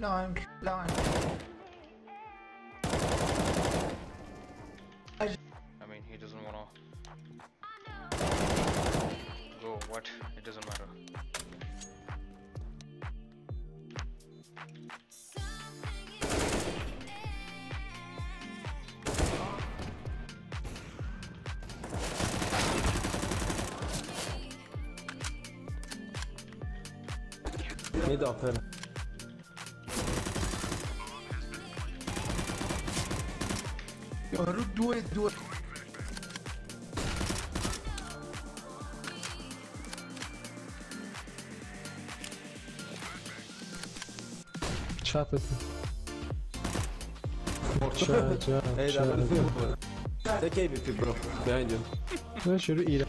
Long, long. I mean, he doesn't wanna go. What? It doesn't matter. Mid upper. Eh? Yavru due due. Çatı. Çatı. Hey, that was Take AVP, bro. Behind you. Ben şöyle iğrenç.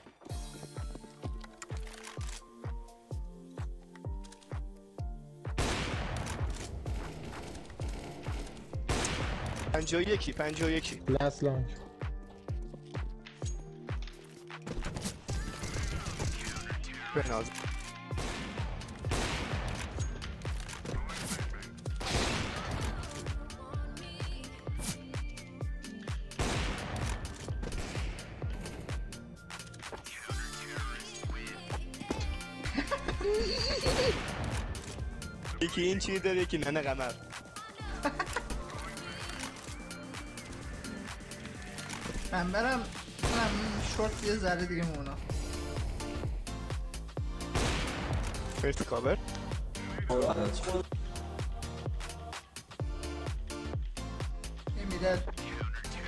51 51 لاس لانچ. بناز. یکی این چی داره یکی ننه قمر. من برم من شورت یه ذره دیگه مونا. مرسی کابر نمیره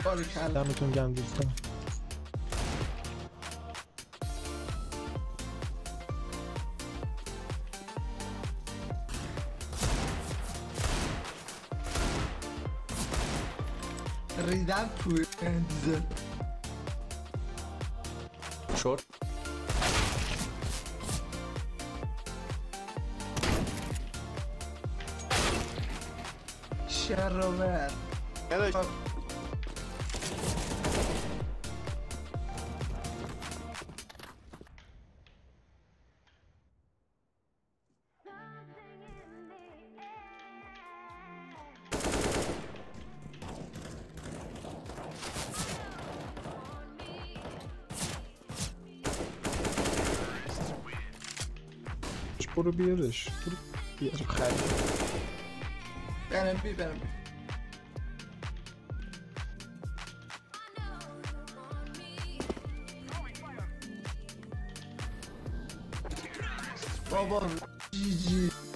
باری کلا دمتون گم دوستان. ریدم توی دیزل Short. شروور probiras, probiras. Benim bir benim. Babam GG.